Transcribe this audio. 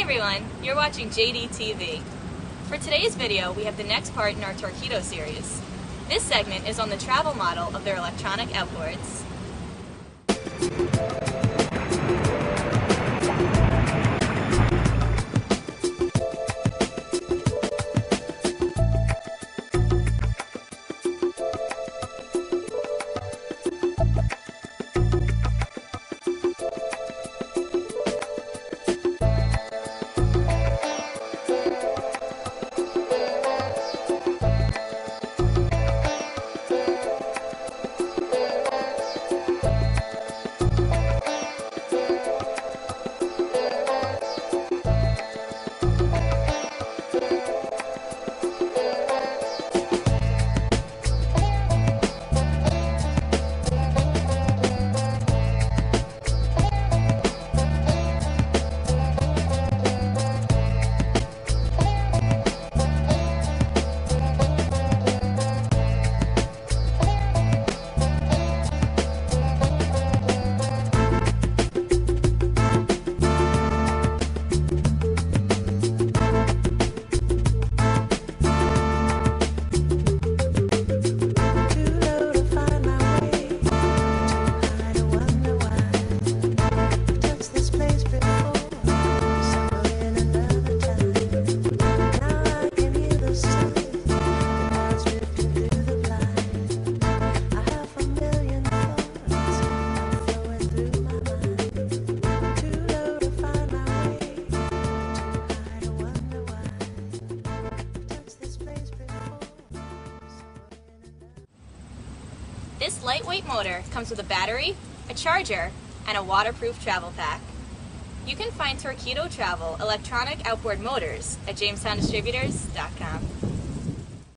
Hi everyone, you're watching JD TV. For today's video, we have the next part in our Torqeedo series. This segment is on the travel model of their electronic outboards. This lightweight motor comes with a battery, a charger, and a waterproof travel pack. You can find Torqeedo Travel electronic outboard motors at jamestowndistributors.com.